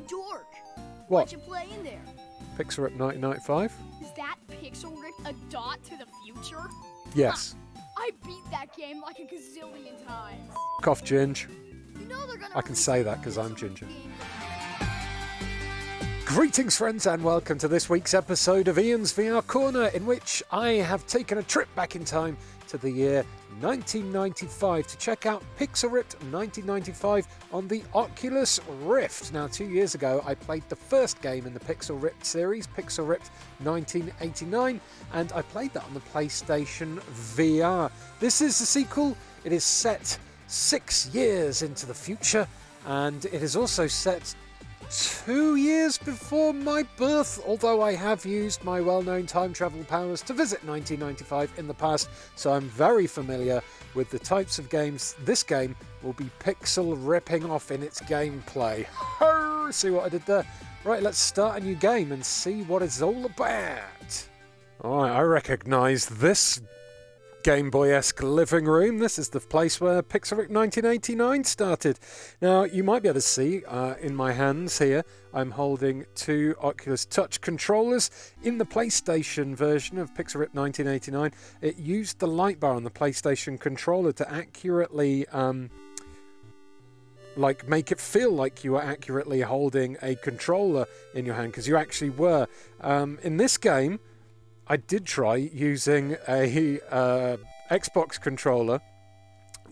Hey, Dork. What? What you play in there? Pixel Rip 1995? Is that Pixel Ripped a dot to the future? Yes. I beat that game like a gazillion times. Cough Ginge. You know I can say that because I'm ginger. Greetings, friends, and welcome to this week's episode of Ian's VR Corner, in which I have taken a trip back in time to the year 1995 to check out Pixel Ripped 1995 on the Oculus Rift. Now, two years ago, I played the first game in the Pixel Ripped series, Pixel Ripped 1989, and I played that on the PlayStation VR. This is the sequel. It is set six years into the future, and it is also set two years before my birth, although I have used my well known time travel powers to visit 1995 in the past, so I'm very familiar with the types of games this game will be pixel ripping off in its gameplay. See what I did there? Right, let's start a new game and see what it's all about. Alright, I recognise this Game Boy esque living room. This is the place where Pixel Ripped 1989 started. Now, you might be able to see uh, in my hands here, I'm holding two Oculus Touch controllers. In the PlayStation version of Pixel Ripped 1989, it used the light bar on the PlayStation controller to accurately. Um, like make it feel like you were accurately holding a controller in your hand because you actually were. Um, in this game, I did try using a uh, Xbox controller,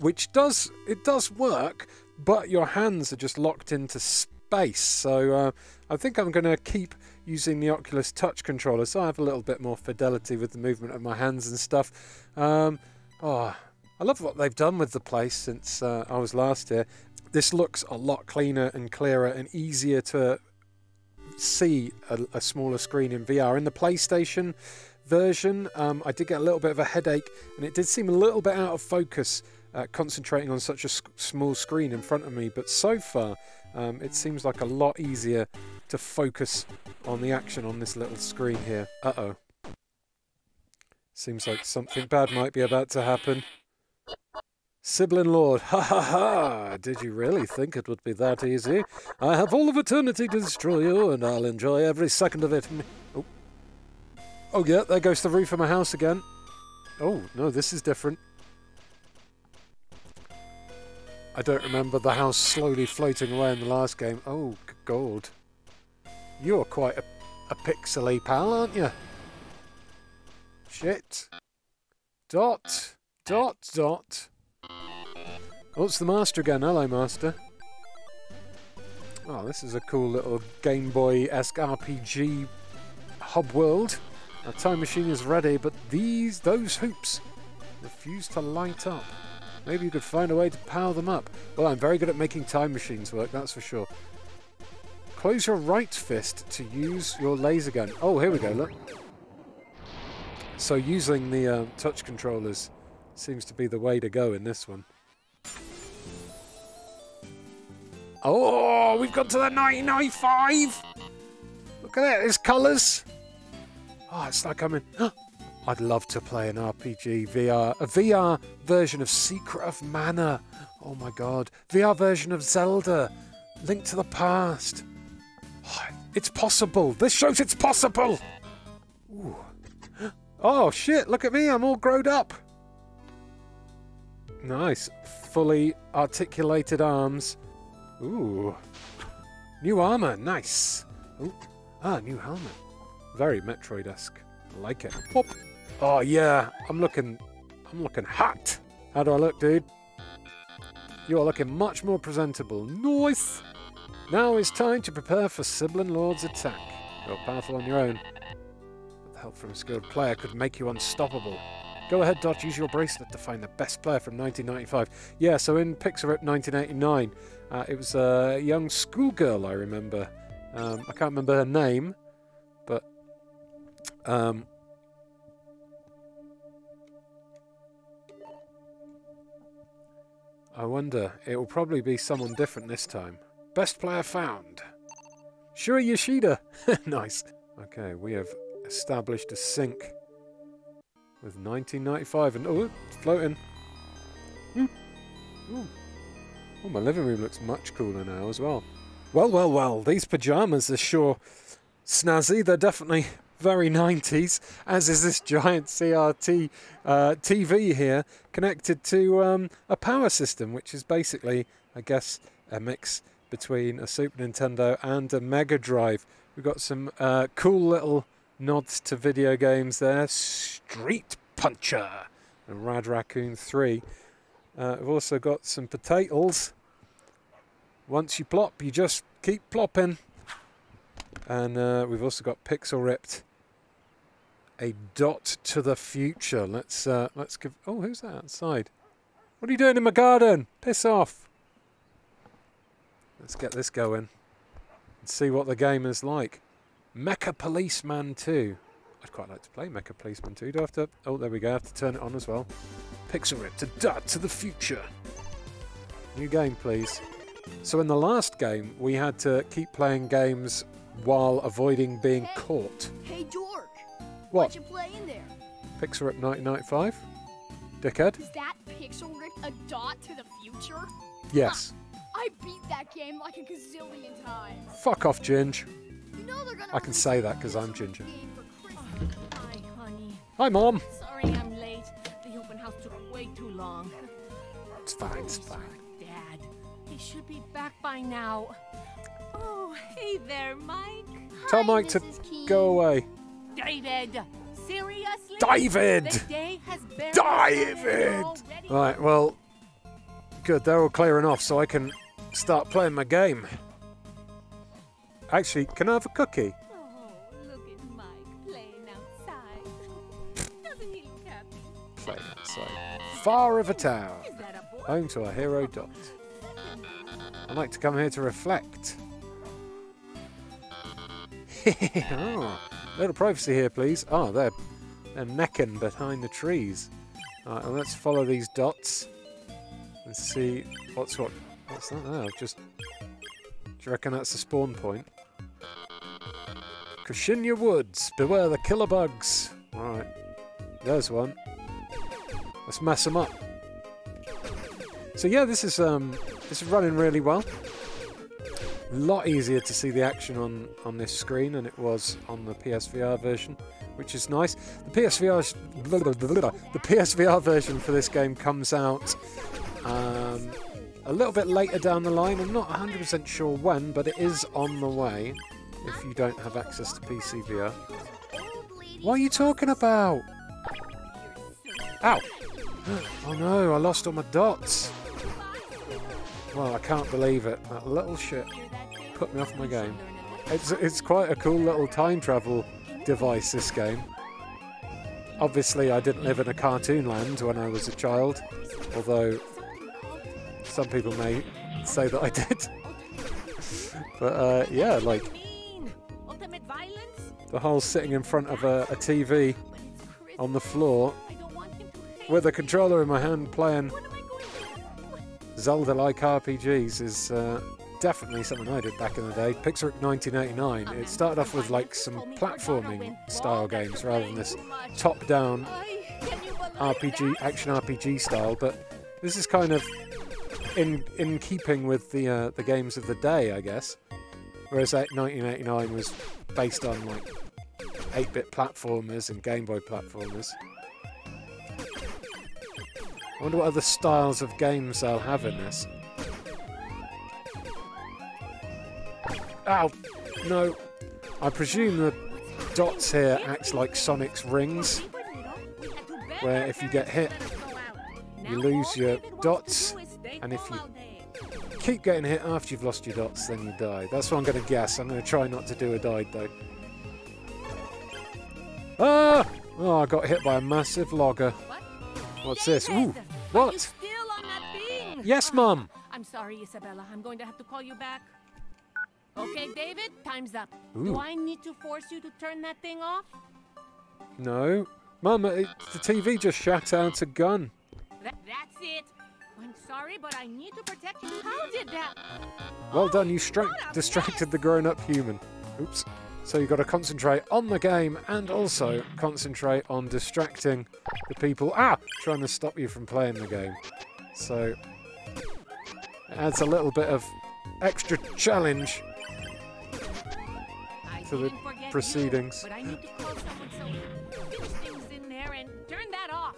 which does it does work, but your hands are just locked into space. So uh, I think I'm going to keep using the Oculus Touch controller, so I have a little bit more fidelity with the movement of my hands and stuff. Um, oh, I love what they've done with the place since uh, I was last here. This looks a lot cleaner and clearer and easier to see a, a smaller screen in VR. In the PlayStation version, um, I did get a little bit of a headache, and it did seem a little bit out of focus, uh, concentrating on such a s- small screen in front of me. But so far, um, it seems like a lot easier to focus on the action on this little screen here. Uh oh. Seems like something bad might be about to happen. Sibling Lord, ha ha ha! Did you really think it would be that easy? I have all of eternity to destroy you, and I'll enjoy every second of it. Oh, oh yeah, there goes the roof of my house again. Oh, no, this is different. I don't remember the house slowly floating away in the last game. Oh, g- God. You're quite a, a pixely pal, aren't you? Shit. Dot. Dot. Dot. Oh, it's the Master again. Hello, Master. Oh, this is a cool little Game Boy-esque RPG hub world. Our time machine is ready, but these, those hoops refuse to light up. Maybe you could find a way to power them up. Well, I'm very good at making time machines work, that's for sure. Close your right fist to use your laser gun. Oh, here we go, look. So using the uh, touch controllers seems to be the way to go in this one. Oh, we've got to the 1995! Look at that, there's colours! Oh, it's like I'm in... I'd love to play an RPG VR, a VR version of Secret of Mana. Oh my god. VR version of Zelda. Link to the Past. Oh, it's possible. This shows it's possible. Ooh. Oh shit, look at me. I'm all grown up. Nice. Fully articulated arms. Ooh. New armor. Nice. Ooh. Ah, new helmet. Very Metroid-esque. I like it. Whoop. Oh yeah, I'm looking, I'm looking hot. How do I look, dude? You are looking much more presentable. Nice. Now it's time to prepare for Sibling Lord's attack. You're powerful on your own, but the help from a skilled player could make you unstoppable. Go ahead, Dodge, Use your bracelet to find the best player from 1995. Yeah, so in Pixel Rip 1989, uh, it was a young schoolgirl. I remember. Um, I can't remember her name, but um, I wonder. It will probably be someone different this time. Best player found. Shuhei Yoshida. nice. Okay, we have established a sync with 1995 and oh, it's floating. Ooh. Oh, my living room looks much cooler now as well. Well, well, well, these pyjamas are sure snazzy. They're definitely very 90s, as is this giant CRT uh, TV here connected to um, a power system, which is basically, I guess, a mix between a Super Nintendo and a Mega Drive. We've got some uh, cool little nods to video games there. Street Puncher and Rad Raccoon 3. Uh, we've also got some potatoes once you plop, you just keep plopping. And uh, we've also got Pixel Ripped, a dot to the future. Let's uh, let's give. Oh, who's that outside? What are you doing in my garden? Piss off. Let's get this going and see what the game is like. Mecha Policeman 2. I'd quite like to play Mecha Policeman 2. Do I have to? Oh, there we go. I have to turn it on as well. Pixel Ripped, a dot to the future. New game, please. So in the last game, we had to keep playing games while avoiding being Hey. caught. Hey, Dork. What? What you play in there? Pixel Rip 1995? Dickhead? Is that Pixel Ripped a dot to the future? Yes. I beat that game like a gazillion times. Fuck off, Ginge. You know they're gonna I can say that because I'm ginger. game for Christmas. Hi, honey. Hi, Mom. Sorry I'm late. The open house took way too long. It's fine, it's fine. Dad, he should be back by now. Oh, hey there, Mike. Tell Hi, Mike to Mrs. Keene. go away. David, seriously? David! The day has David! Right, well, good. They're all clearing off so I can start playing my game. Actually, can I have a cookie? Oh, look at Mike playing outside. Doesn't he look happy? Playing outside. Far Town. That a boy? Home to our hero Dot. I like to come here to reflect. oh, little privacy here, please. Oh, they're, they're necking behind the trees. Alright, well, let's follow these dots and see what's what. What's that there? Just. Do you reckon that's the spawn point? Crescinia Woods, beware the killer bugs. Alright, there's one. Let's mess them up. So yeah, this is um, this is running really well. A lot easier to see the action on on this screen than it was on the PSVR version, which is nice. The PSVR the PSVR version for this game comes out um, a little bit later down the line. I'm not 100% sure when, but it is on the way. If you don't have access to PC VR, what are you talking about? Ow! Oh no, I lost all my dots. Well, I can't believe it. That little shit put me off my game. It's, it's quite a cool little time travel device, this game. Obviously, I didn't live in a cartoon land when I was a child, although some people may say that I did. but uh, yeah, like? The whole sitting in front of a, a TV on the floor with a controller in my hand playing What am I going to do? Zelda like RPGs is uh, definitely something I did back in the day. Pixar 1989, it started off with like some platforming style games rather than this top down Ay, can you believe RPG, action RPG style, but this is kind of in in keeping with the uh, the games of the day, I guess. Whereas that 1989 was based on like 8-bit platformers and Game Boy platformers. I wonder what other styles of games they'll have in this. Ow! No. I presume the dots here act like Sonic's rings, where if you get hit, you lose your dots, and if you keep getting hit after you've lost your dots, then you die. That's what I'm going to guess. I'm going to try not to do a died though. Ah! Oh, I got hit by a massive logger. What? What's this? Ooh, what? still on that thing? Yes, Mum. I'm sorry, Isabella. I'm going to have to call you back. Okay, David, time's up. Ooh. Do I need to force you to turn that thing off? No. Mum, it, the TV just shot out a gun. That, that's it. Sorry, but I need to protect you. How did that? Well done, you stra- distracted the grown up human. Oops. So you've got to concentrate on the game and also concentrate on distracting the people ah trying to stop you from playing the game. So it adds a little bit of extra challenge to the you, proceedings. but I need to call someone so fix things in there and turn that off.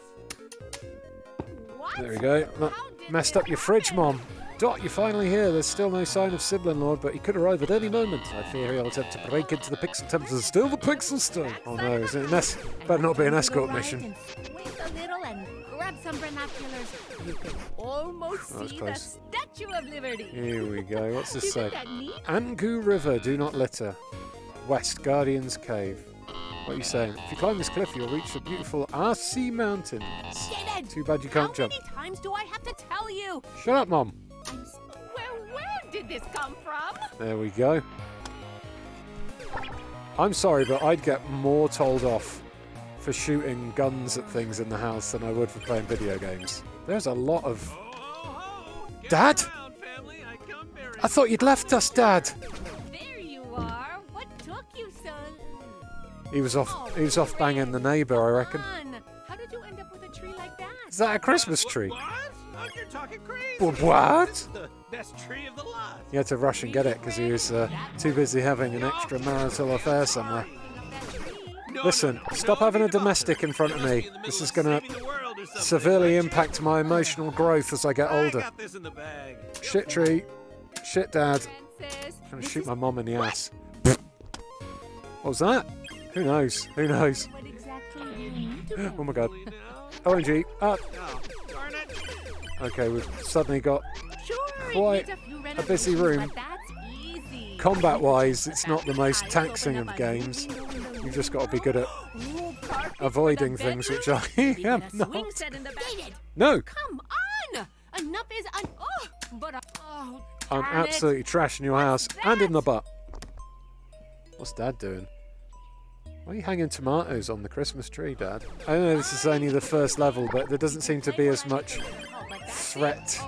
What? There we go. How That did messed up your fridge. Mom. Dot, you're finally here. There's still no sign of Sibling Lord, but he could arrive at any moment. I fear he'll attempt to break into the Pixel Temple and steal the Pixel Stone. Oh no, is it an better not be an escort mission. Wait a little and grab some binoculars. You can almost see the. Statue of Liberty. Here we go. What's this say? Angu River, do not litter. West, Guardian's Cave. What are you saying? If you climb this cliff, you'll reach the beautiful RC Mountains. David, Too bad you can't jump. how jump. many times do I have to tell you? Shut up, Mom. Where, where did this come from? There we go. I'm sorry, but I'd get more told off for shooting guns at things in the house than I would for playing video games. There's a lot of. Dad? I thought you'd left us, Dad. He was off. He was off banging the neighbour, I reckon. Fun. How did you end up with a tree like that? Is that a Christmas tree? What? Oh, you're talking crazy. Wh- What? Best tree of the lot. He had to rush and get it because he was uh, too busy having an extramarital affair somewhere. Listen, stop having a give it up. domestic in front of me. be in the This is going to saving the world or something. severely impact my emotional growth as I get older. got this in the bag. Shit tree. Shit dad. Princess, Trying to shoot my mom in the ass. What was that? Who knows? Who knows? Exactly you need to do. Oh my god. OMG. Ah, Oh, okay, we've suddenly got Sure, Quite a busy room. But that's easy. combat wise, it's not the most taxing of up a new games. window in the You've just got to be good at Ooh, carpet for avoiding things, which? I am not. set in the back. No, Come on! Enough is un- oh, but oh, I'm absolutely trashing your house and in the butt. What's Dad doing? Why are you hanging tomatoes on the Christmas tree, Dad? I know this is only the first level, but there doesn't seem to be as much Oh, but that's it, threat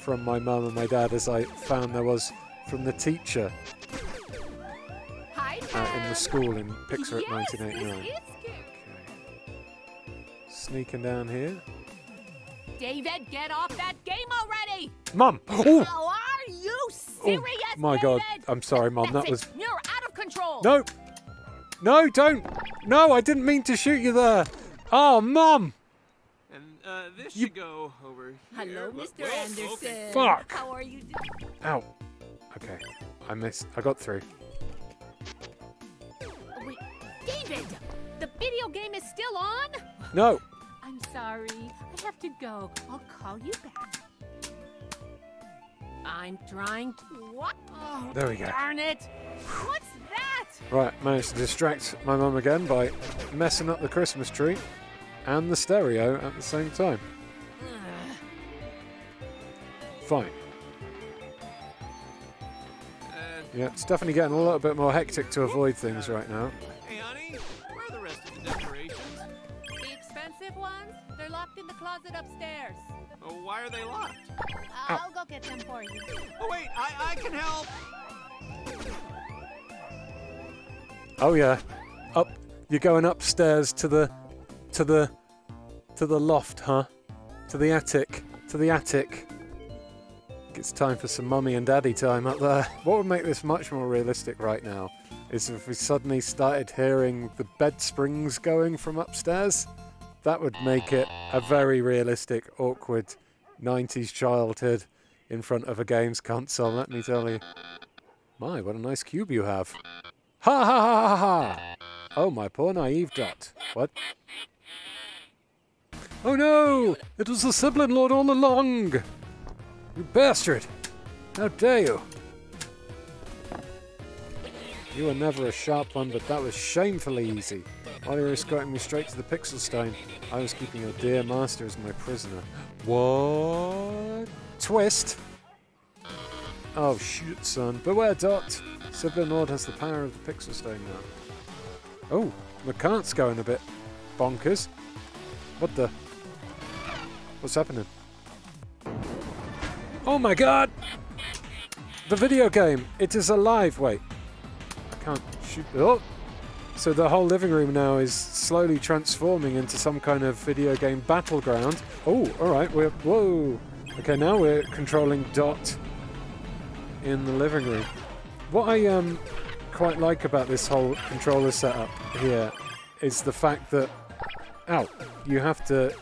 from my mum and my dad as I found there was from the teacher uh, in the school in Pixel Ripped 1989. This is good. Sneaking down here. David, get off that game already! Mum! Oh! How are you serious? my God. I'm sorry, Mum, that was- You're out of control. No! No, don't! No, I didn't mean to shoot you there! Oh, Mum! And uh, this You- should go over here. Hello, Mr. whoa, Anderson. okay. Fuck. How are you doing? Ow. Okay. I missed. I got through. Wait, David, the video game is still on? No! I'm sorry. I have to go. I'll call you back. I'm trying to. What? Oh, There we go. Darn it! What's that? Right, managed to distract my mum again by messing up the Christmas tree and the stereo at the same time. Fine. Uh, Yeah, it's definitely getting a little bit more hectic to avoid things right now. Oh yeah, up. You're going upstairs to the, to the, to the loft, huh? To the attic. To the attic. It's time for some mummy and daddy time up there. What would make this much more realistic right now is if we suddenly started hearing the bed springs going from upstairs. That would make it a very realistic, awkward 90s childhood in front of a games console, let me tell you. My, what a nice cube you have. Ha ha ha ha ha! Oh, my poor naive Dot. What? Oh no! It was the Sibling Lord all along! You bastard! How dare you! You were never a sharp one, but that was shamefully easy. While you were escorting me straight to the Pixel Stone, I was keeping your dear master as my prisoner. What? Twist! Oh shoot, son. Beware, Dot! Sibling Lord has the power of the Pixel Stone now. Oh, McCart's going a bit bonkers. What the? What's happening? Oh my god! The video game! It is alive! Wait. I can't shoot. Oh! So the whole living room now is slowly transforming into some kind of video game battleground. Oh, alright, we're. Whoa! Okay, now we're controlling Dot in the living room. What I um quite like about this whole controller setup here is the fact that, ow, you have to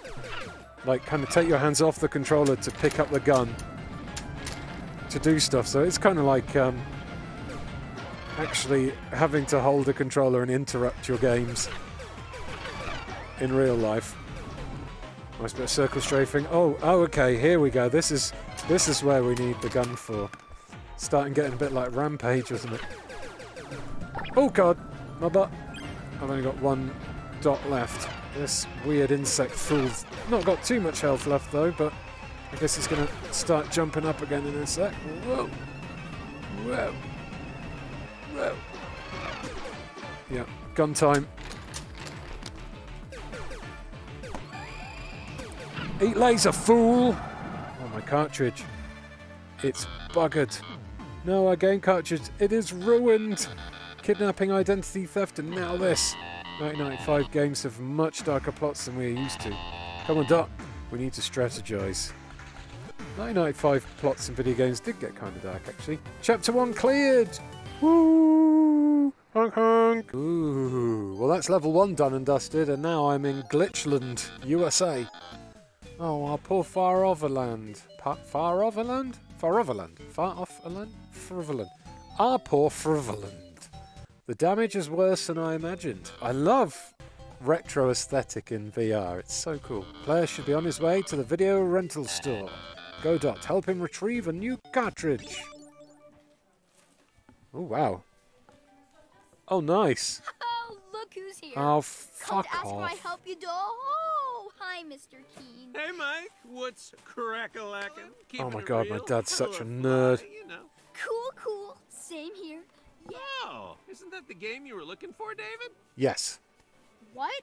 like kind of take your hands off the controller to pick up the gun to do stuff. So it's kind of like um, actually having to hold a controller and interrupt your games in real life. Nice bit of circle strafing. Oh, oh, okay. Here we go. This is this is where we need the gun for. Starting getting a bit like Rampage, isn't it? Oh god, my butt. I've only got one dot left. This weird insect fool's not got too much health left though, but I guess he's going to start jumping up again in a sec. Whoa. Whoa. Whoa. Yeah, gun time. Eat laser, fool! Oh, my cartridge. It's buggered. No, our game cartridge. It is ruined. Kidnapping, identity theft, and now this. 1995 games have much darker plots than we're used to. Come on, Doc. We need to strategize. 1995 plots in video games did get kind of dark, actually. Chapter 1 cleared! Woo! Honk honk! Ooh, well that's level 1 done and dusted, and now I'm in Glitchland, USA. Oh, our poor far overland. Pa- far overland? Far overland. Far off a land? Frivoland. Our poor Frivoland. The damage is worse than I imagined. I love retro aesthetic in VR. It's so cool. Player should be on his way to the video rental store. Go Dot, help him retrieve a new cartridge. Oh wow. Oh nice. Oh, look who's here. Oh Come fuck to ask off. my help you do. Oh, hi, Mr. Keen. Hey, Mike. What's crack-a-lackin'? Oh my it God, my dad's such a nerd. fly, You know. Cool, cool. Same here. Oh, isn't that the game you were looking for, David? Yes. What?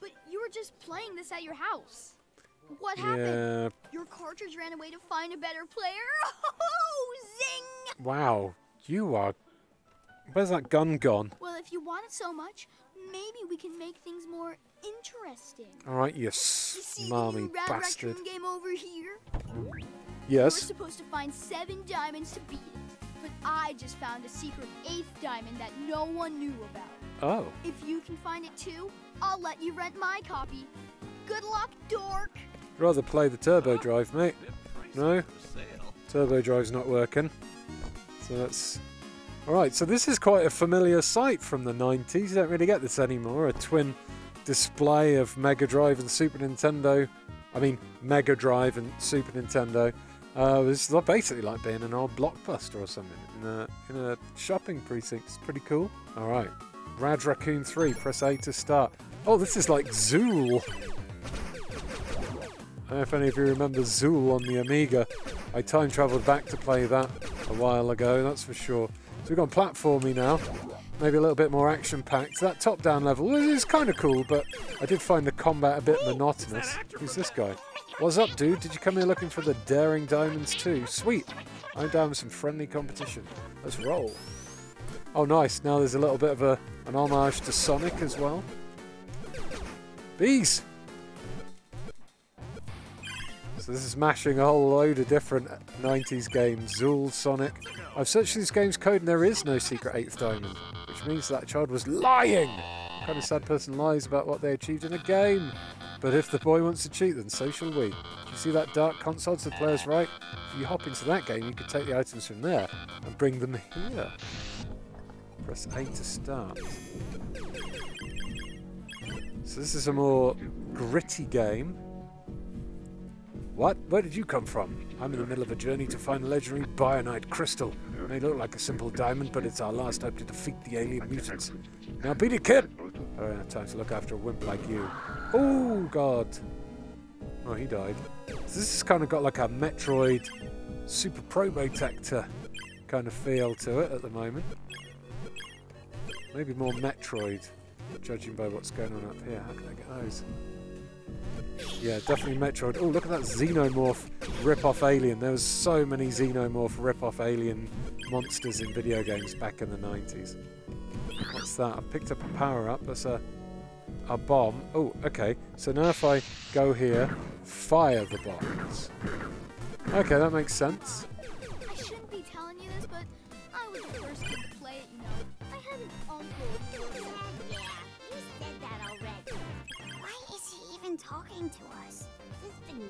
But you were just playing this at your house. What happened? Yeah. Your cartridge ran away to find a better player? Oh, zing! Wow. You are. Where's that gun gone? Well, if you want it so much, maybe we can make things more interesting. All right, yes, You see the smarmy new Rad bastard. Raccoon game over here? We're supposed to find seven diamonds to beat it, but I just found a secret eighth diamond that no one knew about. Oh. If you can find it too, I'll let you rent my copy. Good luck, dork! Rather play the turbo drive, mate. No. Turbo drive's not working. So that's. Alright, so this is quite a familiar sight from the 90s. You don't really get this anymore. A twin display of Mega Drive and Super Nintendo. I mean, Mega Drive and Super Nintendo. Uh, it's basically like being an old blockbuster or something in a, in a shopping precinct. It's pretty cool. Alright. Rad Raccoon 3, press A to start. Oh, this is like Zool. I don't know if any of you remember Zool on the Amiga. I time travelled back to play that a while ago, that's for sure. So we've gone platformy now. Maybe a little bit more action packed. That top down level is kind of cool, but I did find the combat a bit monotonous. Who's this guy? What's up, dude? Did you come here looking for the Daring Diamonds too? Sweet. I'm down with some friendly competition. Let's roll. Oh, nice. Now there's a little bit of a, an homage to Sonic as well. Bees! So this is mashing a whole load of different 90s games. Zool, Sonic. I've searched these games' code and there is no secret 8th diamond, which means that child was lying! What kind of sad person lies about what they achieved in a game? But if the boy wants to cheat, then so shall we. You see that dark console to the player's right? If you hop into that game, you could take the items from there and bring them here. Press A to start. So this is a more gritty game. What? Where did you come from? I'm in the middle of a journey to find a legendary Bionite crystal. It may look like a simple diamond, but it's our last hope to defeat the alien mutants. Now beat it, kid! I don't have time to look after a wimp like you. Oh, God. Oh, he died. So this has kind of got like a Metroid Super Probotector kind of feel to it at the moment. Maybe more Metroid, judging by what's going on up here. How can I get those? Yeah, definitely Metroid. Oh, look at that Xenomorph rip-off alien. There was so many Xenomorph rip-off alien monsters in video games back in the 90s. What's that? I picked up a power-up. That's a a bomb. Oh, okay. So now if I go here, fire the bombs. Okay, that makes sense. Talking to us?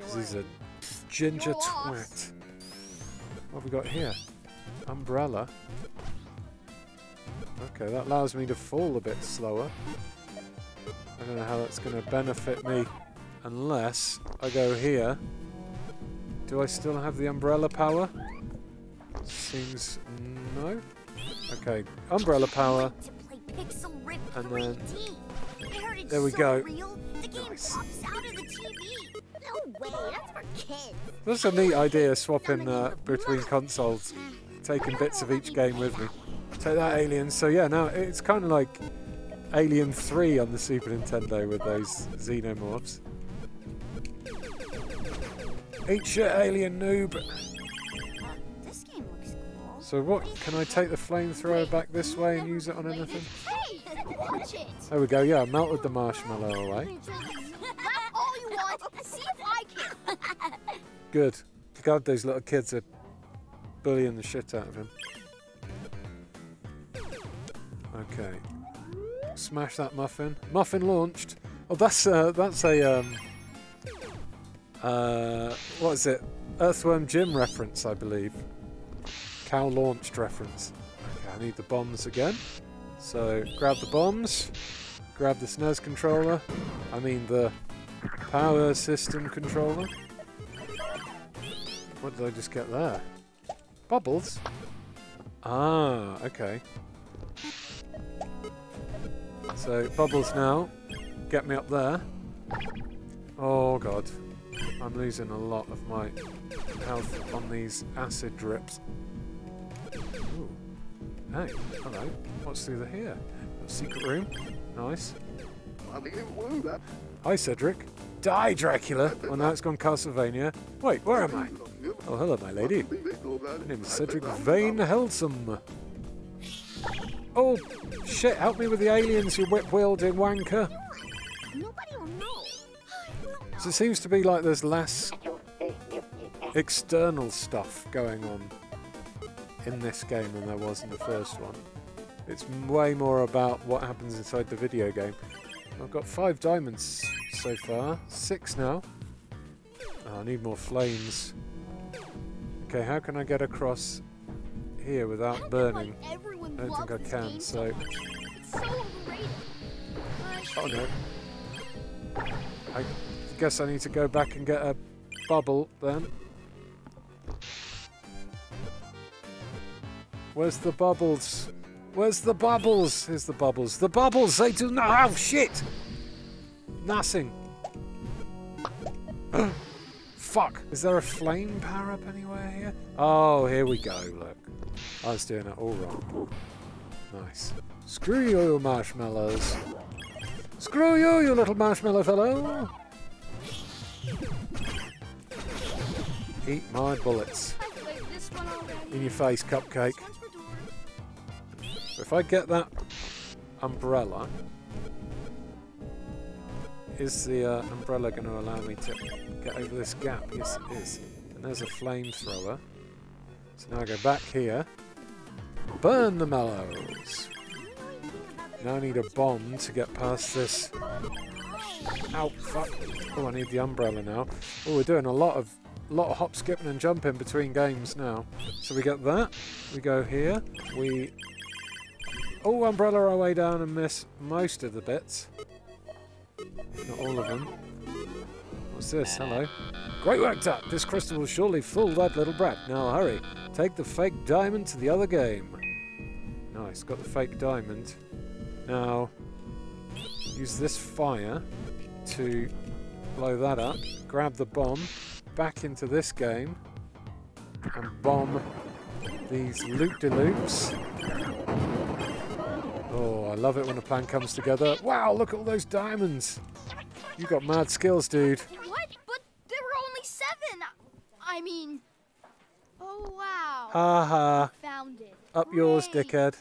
This is a ginger twat. What have we got here? Umbrella. Okay, that allows me to fall a bit slower. I don't know how that's going to benefit me unless I go here. Do I still have the umbrella power? Seems no. Okay, umbrella power. To play Pixel Rip And 3D. I heard it's there we go. real. The game Nice. That's a neat idea, swapping uh, between consoles, taking bits of each game with me. Take that, Alien. So yeah, now it's kind of like Alien 3 on the Super Nintendo with those xenomorphs. Eat shit, Alien noob. Cool. So what? Can I take the flamethrower back this way and use it on anything? There we go. Yeah, I melted the marshmallow away. Laugh all you want. See if I can. Good. God, those little kids are bullying the shit out of him. Okay. Smash that muffin. Muffin launched. Oh, that's uh, that's a um, uh, what is it? Earthworm Jim reference, I believe. Cow launched reference. Okay, I need the bombs again. So grab the bombs. Grab the SNES controller. I mean the power system controller. What did I just get there? Bubbles? Ah, okay. So, bubbles now. Get me up there. Oh god. I'm losing a lot of my health on these acid drips. Ooh. Hey, hello. What's through the here? A secret room. Nice. Hi, Cedric. Die, Dracula! Well, now it's gone Castlevania. Wait, where am I? Oh, hello, my lady. My name is Cedric Vane Helsum. Oh, shit, help me with the aliens, you whip-wielding wanker. So it seems to be like there's less external stuff going on in this game than there was in the first one. It's way more about what happens inside the video game. I've got five diamonds so far, six now. Oh, I need more flames. Okay, how can I get across here without burning? I don't think I can, so-. So. Oh no. I guess I need to go back and get a bubble then. Where's the bubbles? Where's the bubbles? Here's the bubbles. The bubbles! They do not. Oh shit! Nothing. Fuck! Is there a flame power up anywhere here? Oh, here we go. Look, I was doing it all wrong. Nice. Screw you, marshmallows. Screw you, you little marshmallow fellow! Eat my bullets. In your face, cupcake. If I get that umbrella, is the uh, umbrella going to allow me to get over this gap? Yes, it is. And there's a flamethrower. So now I go back here. Burn the mallows. Now I need a bomb to get past this. Ow, fuck. Oh, I need the umbrella now. Oh, we're doing a lot of lot of hop, skipping and jumping between games now. So we get that. We go here. We Oh, umbrella our way down and miss most of the bits. Not all of them. What's this? Hello. Great work, Tut. This crystal will surely fool that little brat. Now hurry. Take the fake diamond to the other game. Nice, got the fake diamond. Now, use this fire to blow that up. Grab the bomb. Back into this game. And bomb these loop-de-loops. Oh, I love it when a plan comes together. Wow, look at all those diamonds. You got mad skills, dude. What? But there were only seven. I mean, oh wow. Ha ha. found it. Up yours, dickhead.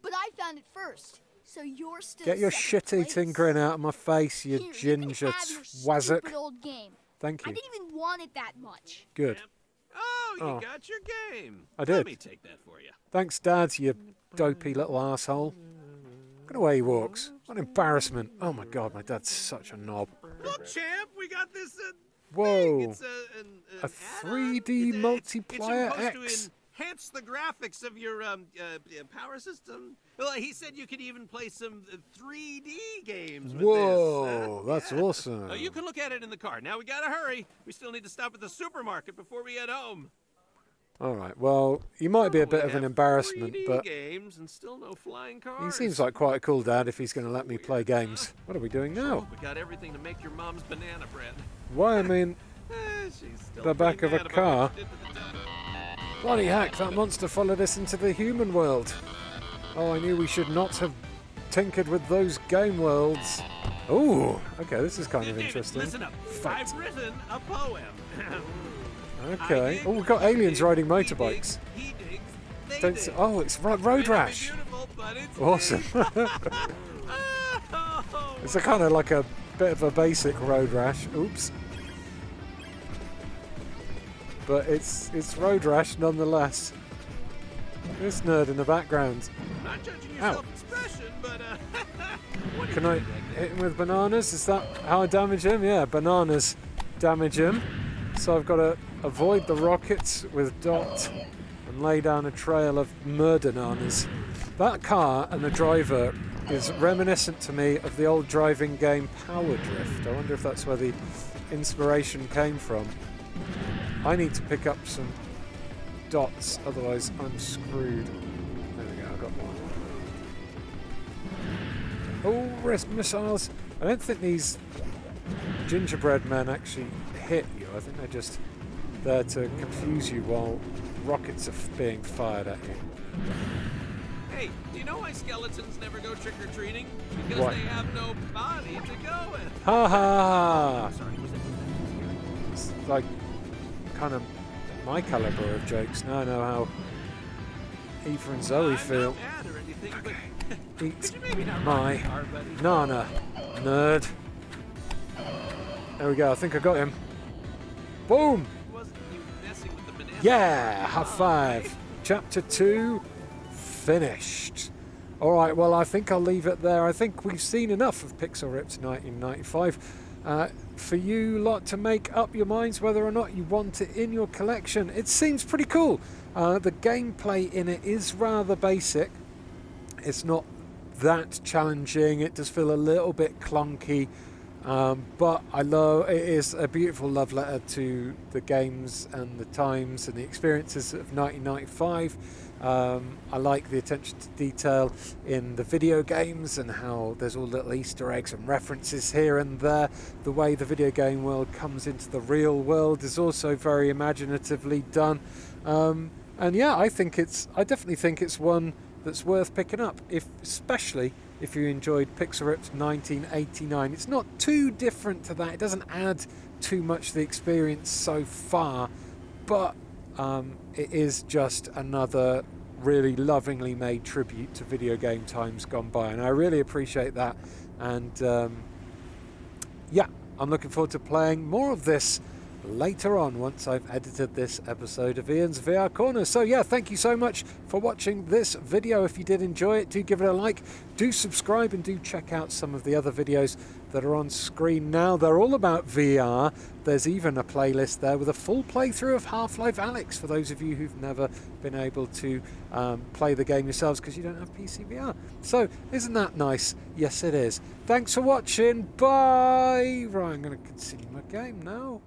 But I found it first. So you're still Get your shit-eating grin out of my face, you Here, you can ginger have your twazzock. old game. Thank I you. didn't even want it that much. Good. Oh, you Oh. got your game. I did. Let me take that for you. Thanks, Dad, you dopey little asshole. Look at the way he walks. What an embarrassment. Oh my god, my dad's such a knob. Look, champ, we got this. Uh, Whoa. thing. It's a, an, A 3D add-on. It- X. enhance the graphics of your um, uh, uh, power system. Well, he said you could even play some uh, 3D games with Whoa, this. Uh, that's yeah. awesome. Uh, you can look at it in the car. Now we gotta hurry. We still need to stop at the supermarket before we head home. All right, well, you might be a we bit of an embarrassment, 3D but games and still no flying he seems like quite a cool dad if he's going to let me play games. What are we doing now? We got everything to make your mom's banana bread. Why, I mean, she's still The back of a car? bloody heck, that monster followed us into the human world. Oh, I knew we should not have tinkered with those game worlds. Oh, okay, this is kind of interesting. Listen up. Fact. I've written a poem. Okay. Oh, we've got aliens riding motorbikes. He digs, he digs, Don't oh, it's Road Rash. it's Awesome. Oh, it's a kind of like a bit of a basic Road Rash. Oops. But it's it's Road Rash nonetheless. This nerd in the background. not judging your self-expression, but uh, Can I hit him with bananas? Is that how I damage him? Yeah, bananas damage him. So I've got to avoid the rockets with Dot and lay down a trail of murder nanas. That car and the driver is reminiscent to me of the old driving game Power Drift. I wonder if that's where the inspiration came from. I need to pick up some dots, otherwise I'm screwed. There we go, I've got one. Oh, rest missiles. I don't think these gingerbread men actually hit you. I think they're just there to confuse you while rockets are being fired at you. Hey, do you know why skeletons never go trick or treating? Because What? they have no body to go with. Ha ha ha! Sorry, was it? It's like kind of my caliber of jokes. Now I know how Eva and Zoe feel. not mad or anything, but Eat could you maybe not my car, nana, nerd. There we go. I think I got him. Boom! Wasn't you messing with the banana? Yeah, high five. right? Chapter two finished. All right, well, I think I'll leave it there. I think we've seen enough of Pixel Rip Ripped 1995. Uh, for you lot to make up your minds whether or not you want it in your collection. It seems pretty cool. Uh, the gameplay in it is rather basic. It's not that challenging. It does feel a little bit clunky, um, but I love. It is a beautiful love letter to the games and the times and the experiences of 1995. Um, I like the attention to detail in the video games and how there's all little Easter eggs and references here and there. The way the video game world comes into the real world is also very imaginatively done. Um, and yeah, I think it's. I definitely think it's one that's worth picking up, if especially if you enjoyed Ripped 1989. It's not too different to that. It doesn't add too much to the experience so far, but um, it is just another really lovingly made tribute to video game times gone by, and I really appreciate that. And um, yeah, I'm looking forward to playing more of this later on once I've edited this episode of Ian's VR Corner. So yeah, thank you so much for watching this video. If you did enjoy it, do give it a like, do subscribe and do check out some of the other videos that are on screen now. They're all about VR. There's even a playlist there with a full playthrough of Half-Life Alyx for those of you who've never been able to um, play the game yourselves because you don't have PC VR. So isn't that nice? Yes, it is. Thanks for watching. Bye. Right, I'm going to continue my game now.